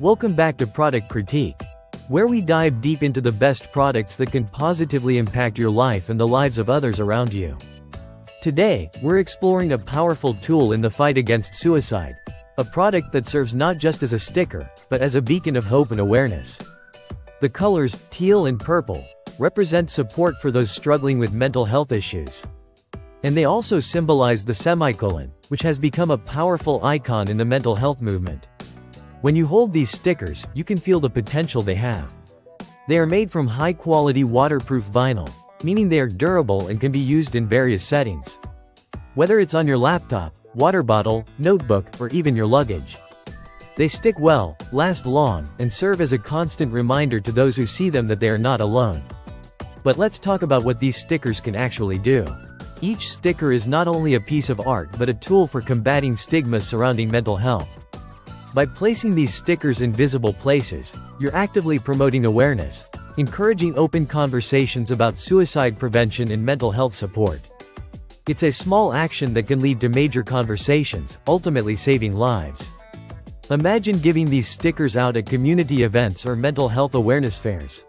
Welcome back to Product Critique, where we dive deep into the best products that can positively impact your life and the lives of others around you. Today, we're exploring a powerful tool in the fight against suicide, a product that serves not just as a sticker, but as a beacon of hope and awareness. The colors, teal and purple, represent support for those struggling with mental health issues. And they also symbolize the semicolon, which has become a powerful icon in the mental health movement. When you hold these stickers, you can feel the potential they have. They are made from high-quality waterproof vinyl, meaning they are durable and can be used in various settings. Whether it's on your laptop, water bottle, notebook, or even your luggage. They stick well, last long, and serve as a constant reminder to those who see them that they are not alone. But let's talk about what these stickers can actually do. Each sticker is not only a piece of art but a tool for combating stigma surrounding mental health. By placing these stickers in visible places, you're actively promoting awareness, encouraging open conversations about suicide prevention and mental health support. It's a small action that can lead to major conversations, ultimately saving lives. Imagine giving these stickers out at community events or mental health awareness fairs.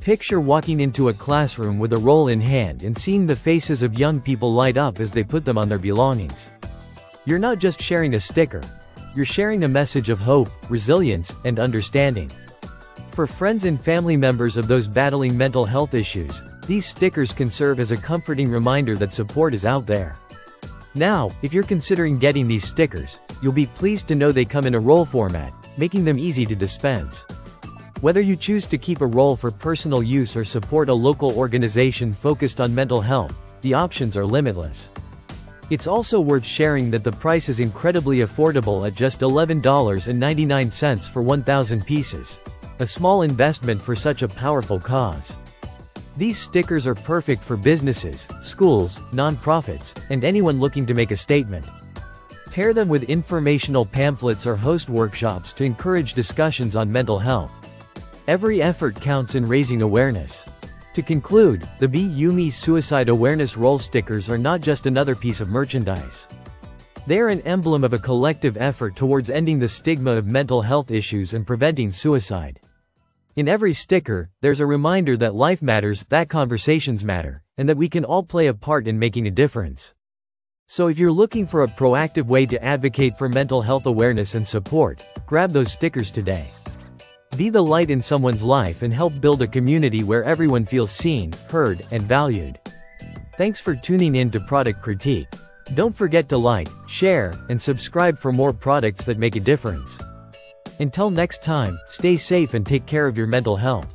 Picture walking into a classroom with a roll in hand and seeing the faces of young people light up as they put them on their belongings. You're not just sharing a sticker, you're sharing a message of hope, resilience, and understanding. For friends and family members of those battling mental health issues, these stickers can serve as a comforting reminder that support is out there. Now, if you're considering getting these stickers, you'll be pleased to know they come in a roll format, making them easy to dispense. Whether you choose to keep a roll for personal use or support a local organization focused on mental health, the options are limitless. It's also worth sharing that the price is incredibly affordable at just $11.99 for 1,000 pieces. A small investment for such a powerful cause. These stickers are perfect for businesses, schools, nonprofits, and anyone looking to make a statement. Pair them with informational pamphlets or host workshops to encourage discussions on mental health. Every effort counts in raising awareness. To conclude, the BeYumi Suicide Awareness Roll stickers are not just another piece of merchandise. They are an emblem of a collective effort towards ending the stigma of mental health issues and preventing suicide. In every sticker, there's a reminder that life matters, that conversations matter, and that we can all play a part in making a difference. So if you're looking for a proactive way to advocate for mental health awareness and support, grab those stickers today. Be the light in someone's life and help build a community where everyone feels seen, heard, and valued. Thanks for tuning in to Product Critique. Don't forget to like, share, and subscribe for more products that make a difference. Until next time, stay safe and take care of your mental health.